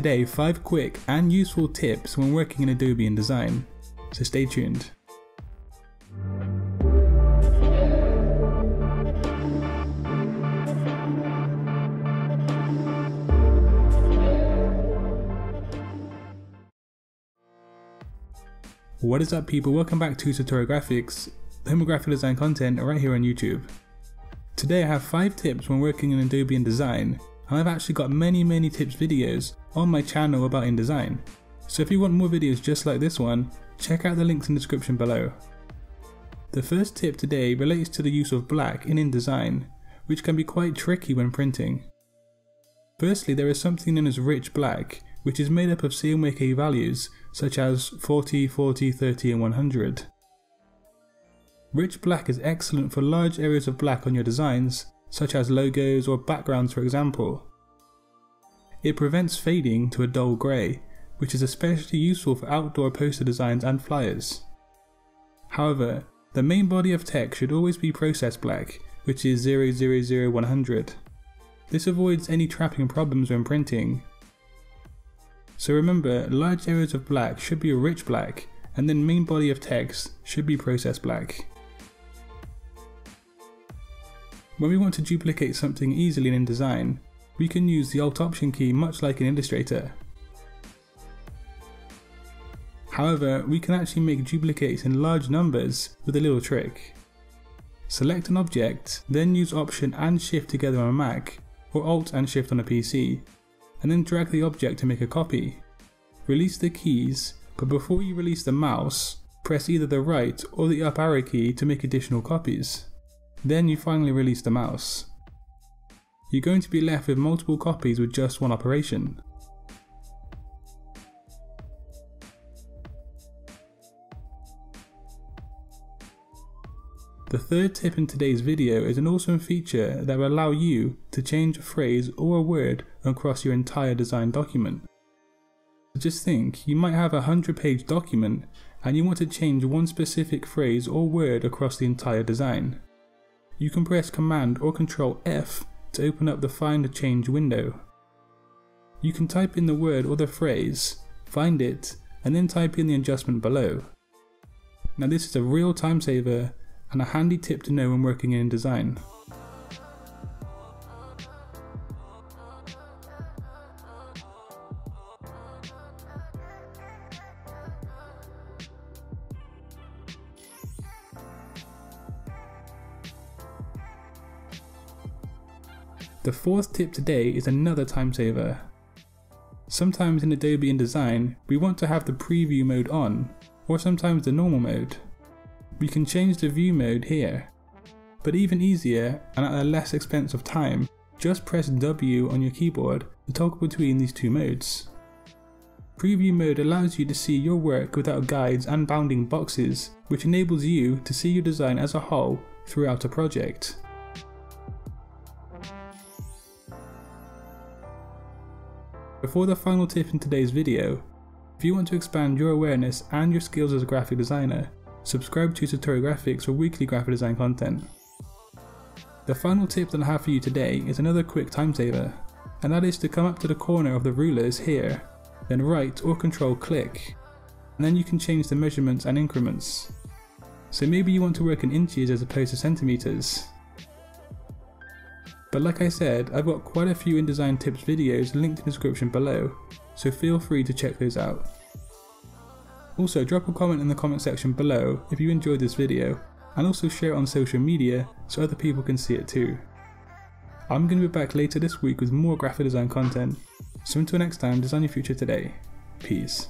today 5 quick and useful tips when working in Adobe InDesign, so stay tuned. What is up people, welcome back to Satori Graphics, the home graphic design content right here on YouTube. Today I have 5 tips when working in Adobe InDesign, and I've actually got many many tips videos on my channel about InDesign. So if you want more videos just like this one, check out the links in the description below. The first tip today relates to the use of black in InDesign, which can be quite tricky when printing. Firstly, there is something known as rich black, which is made up of CMYK values such as 40, 40, 30 and 100. Rich black is excellent for large areas of black on your designs, such as logos or backgrounds for example. It prevents fading to a dull grey, which is especially useful for outdoor poster designs and flyers. However, the main body of text should always be process black, which is 000100. This avoids any trapping problems when printing. So remember, large areas of black should be a rich black, and then main body of text should be process black. When we want to duplicate something easily in InDesign, we can use the Alt Option key much like in Illustrator. However, we can actually make duplicates in large numbers with a little trick. Select an object, then use Option and Shift together on a Mac, or Alt and Shift on a PC, and then drag the object to make a copy. Release the keys, but before you release the mouse, press either the right or the up arrow key to make additional copies. Then you finally release the mouse. You're going to be left with multiple copies with just one operation. The third tip in today's video is an awesome feature that will allow you to change a phrase or a word across your entire design document. Just think, you might have a 100 page document and you want to change one specific phrase or word across the entire design you can press Command or Control F to open up the Find a Change window. You can type in the word or the phrase, find it, and then type in the adjustment below. Now this is a real time saver and a handy tip to know when working in InDesign. The fourth tip today is another time saver. Sometimes in Adobe InDesign, we want to have the preview mode on, or sometimes the normal mode. We can change the view mode here. But even easier, and at a less expense of time, just press W on your keyboard to toggle between these two modes. Preview mode allows you to see your work without guides and bounding boxes, which enables you to see your design as a whole throughout a project. Before the final tip in today's video, if you want to expand your awareness and your skills as a graphic designer, subscribe to Satori Graphics for weekly graphic design content. The final tip that I have for you today is another quick time saver, and that is to come up to the corner of the rulers here, then right or control click, and then you can change the measurements and increments. So maybe you want to work in inches as opposed to centimeters, but like I said, I've got quite a few InDesign tips videos linked in the description below, so feel free to check those out. Also drop a comment in the comment section below if you enjoyed this video, and also share it on social media so other people can see it too. I'm going to be back later this week with more graphic design content, so until next time, design your future today. Peace.